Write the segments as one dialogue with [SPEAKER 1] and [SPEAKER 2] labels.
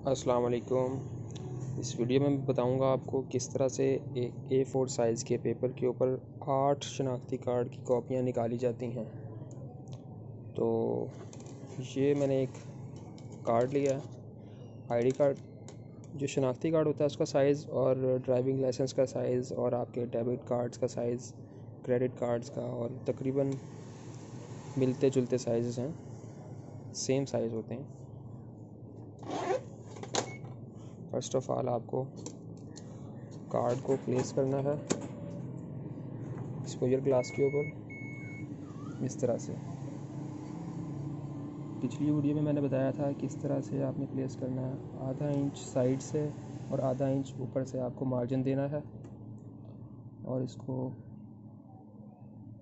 [SPEAKER 1] अस्सलाम वालेकुम इस वीडियो में मैं बताऊँगा आपको किस तरह से एक ए फोर साइज़ के पेपर के ऊपर आठ शनाख्ती कार्ड की कॉपियाँ निकाली जाती हैं। तो ये मैंने एक कार्ड लिया है। आईडी कार्ड जो शनाख्ती कार्ड होता है उसका साइज़ और ड्राइविंग लाइसेंस का साइज़ और आपके डेबिट कार्ड्स का साइज़ क्रेडिट कार्ड्स का और तकरीबन मिलते जुलते साइज़ हैं। सेम साइज़ होते हैं। फ़र्स्ट ऑफ़ ऑल आपको कार्ड को प्लेस करना है एक्सपोजर ग्लास के ऊपर, इस तरह से। पिछली वीडियो में मैंने बताया था किस तरह से आपने प्लेस करना है। आधा इंच साइड से और आधा इंच ऊपर से आपको मार्जिन देना है और इसको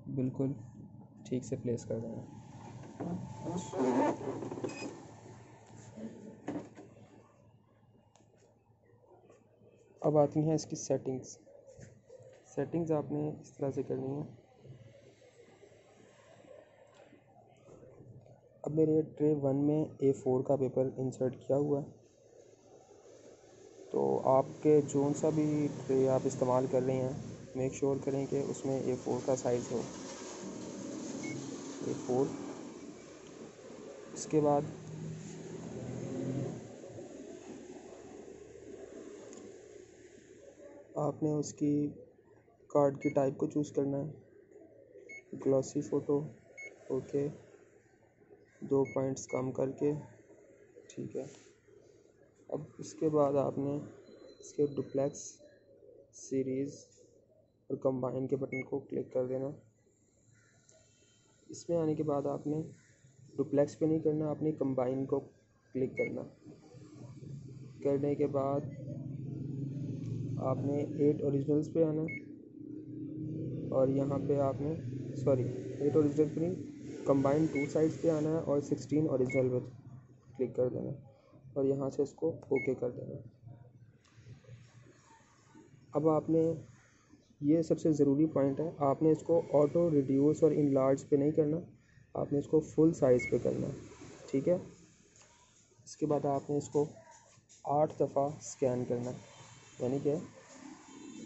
[SPEAKER 1] बिल्कुल ठीक से प्लेस कर देना अब आती हैं इसकी सेटिंग्स सेटिंग्स आपने इस तरह से करनी है। अब मेरे ट्रे वन में ए फोर का पेपर इंसर्ट किया हुआ है। तो आपके जो सा भी ट्रे आप इस्तेमाल कर रहे हैं मेक श्योर sure करें कि उसमें ए फोर का साइज़ हो। A four. इसके बाद आपने उसकी कार्ड की टाइप को चूज़ करना है। ग्लॉसी फ़ोटो ओके दो पॉइंट्स कम करके, ठीक है। अब उसके बाद आपने इसके डुप्लेक्स सीरीज़ और कंबाइन के बटन को क्लिक कर देना। इसमें आने के बाद आपने डुप्लेक्स पे नहीं करना आपने कंबाइन को क्लिक करना। करने के बाद आपने एट ओरिजिनल्स पे आना है और यहाँ पे आपने सॉरी एट ओरिजिनल पे नहीं कंबाइन टू साइड्स पे आना है और सिक्सटीन ओरिजिनल पे क्लिक कर देना और यहाँ से इसको ओके कर देना अब आपने ये सबसे ज़रूरी पॉइंट है, आपने इसको ऑटो रिड्यूस और इन लार्ज पे नहीं करना, आपने इसको फुल साइज़ पे करना ठीक है? इसके बाद आपने इसको आठ दफ़ा स्कैन करना यानी कि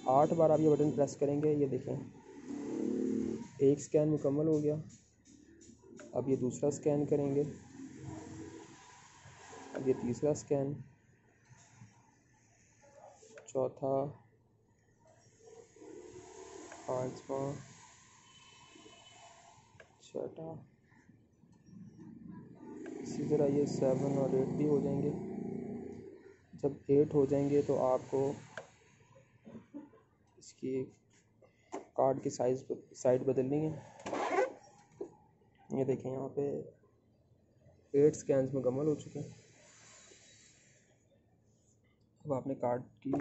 [SPEAKER 1] आठ बार आप ये बटन प्रेस करेंगे, ये देखें। एक स्कैन मुकम्मल हो गया। अब ये दूसरा स्कैन करेंगे। अब ये तीसरा स्कैन। चौथा। पाँचवा। छठा। इसी तरह ये सेवन और एट भी हो जाएँगे। जब एट हो जाएँगे तो आपको इसकी कार्ड की साइज़ साइड बदलनी है। ये देखें, यहाँ पे एट स्कैंस मुकम्मल हो चुके हैं। अब आपने कार्ड की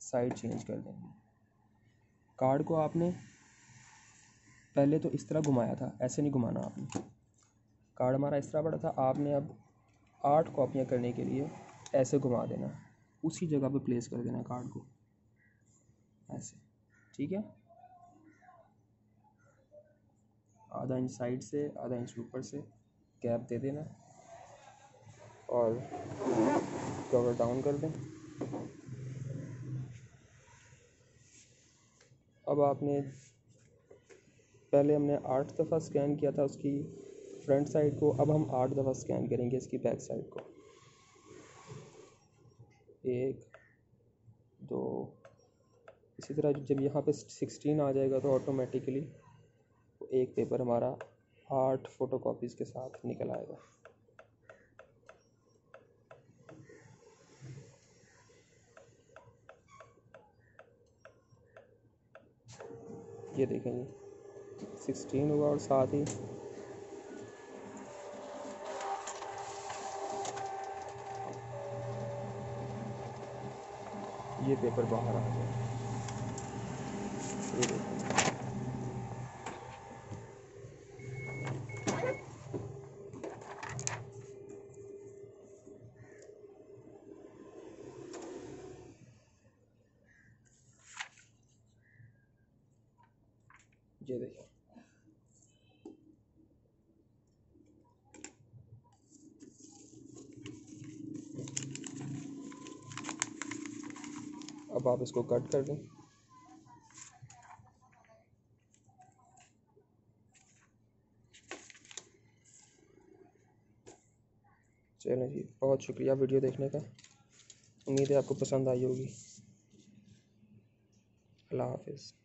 [SPEAKER 1] साइड चेंज कर देंगे कार्ड को आपने पहले तो इस तरह घुमाया था, ऐसे नहीं घुमाना आपने। कार्ड हमारा इस तरह पड़ा था, आपने अब आठ कॉपियाँ करने के लिए ऐसे घुमा देना। उसी जगह पे प्लेस कर देना कार्ड को। ऐसे। ठीक है? आधा इंच साइड से, आधा इंच ऊपर से गैप दे देना और कवर डाउन कर दें। अब आपने पहले हमने आठ दफ़ा स्कैन किया था उसकी फ्रंट साइड को, अब हम आठ दफ़ा स्कैन करेंगे इसकी बैक साइड को। एक, दो इसी तरह जब यहाँ पे सिक्सटीन आ जाएगा तो ऑटोमेटिकली एक पेपर हमारा आठ फ़ोटो कॉपीज़ के साथ निकल आएगा। ये देखेंगे सिक्सटीन हुआ और साथ ही ये पेपर बाहर आ ये देखिए अब आप इसको कट कर दें। चलें जी, बहुत शुक्रिया वीडियो देखने का। उम्मीद है आपको पसंद आई होगी। अल्लाह हाफिज़।